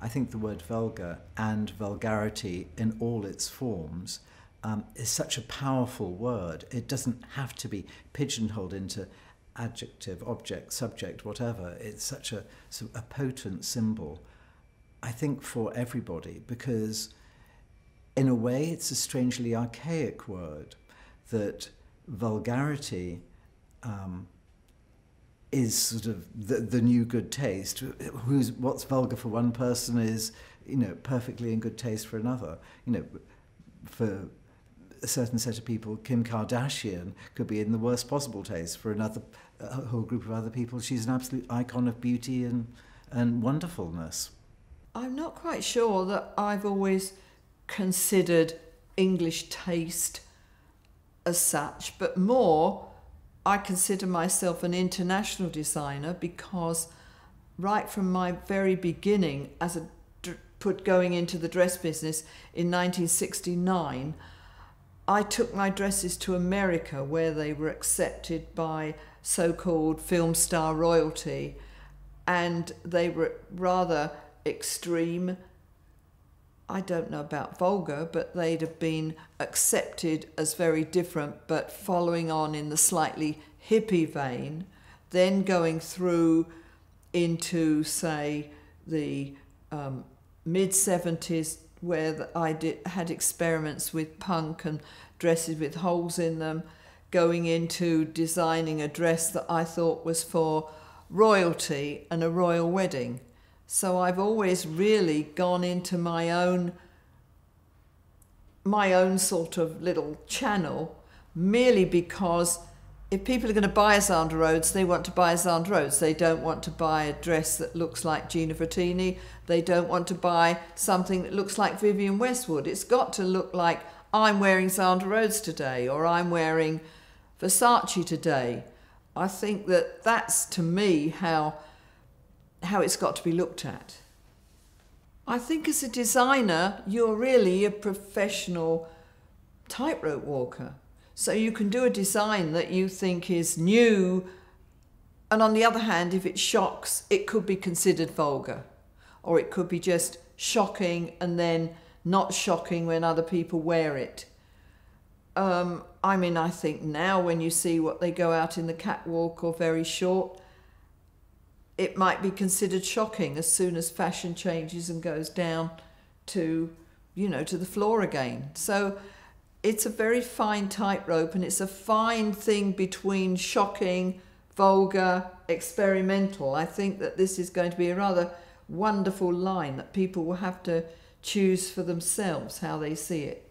I think the word vulgar and vulgarity in all its forms um, is such a powerful word. It doesn't have to be pigeonholed into adjective, object, subject, whatever. It's such a, a potent symbol, I think, for everybody because, in a way, it's a strangely archaic word that vulgarity um, is sort of the, the new good taste. Who's, what's vulgar for one person is, you know, perfectly in good taste for another. You know, for a certain set of people, Kim Kardashian could be in the worst possible taste. For another a whole group of other people, she's an absolute icon of beauty and, and wonderfulness. I'm not quite sure that I've always considered English taste as such, but more I consider myself an international designer because right from my very beginning as a put going into the dress business in 1969 I took my dresses to America where they were accepted by so-called film star royalty and they were rather extreme I don't know about vulgar, but they'd have been accepted as very different, but following on in the slightly hippie vein, then going through into, say, the um, mid 70s, where I did, had experiments with punk and dresses with holes in them, going into designing a dress that I thought was for royalty and a royal wedding. So I've always really gone into my own my own sort of little channel merely because if people are going to buy a Zandra Rhodes, they want to buy a Zandra Rhodes. They don't want to buy a dress that looks like Gina Fratini. They don't want to buy something that looks like Vivienne Westwood. It's got to look like I'm wearing Zandra Rhodes today or I'm wearing Versace today. I think that that's to me how how it's got to be looked at. I think as a designer, you're really a professional tightrope walker. So you can do a design that you think is new, and on the other hand, if it shocks, it could be considered vulgar, or it could be just shocking and then not shocking when other people wear it. Um, I mean, I think now when you see what they go out in the catwalk or very short, it might be considered shocking as soon as fashion changes and goes down to, you know, to the floor again. So it's a very fine tightrope and it's a fine thing between shocking, vulgar, experimental. I think that this is going to be a rather wonderful line that people will have to choose for themselves how they see it.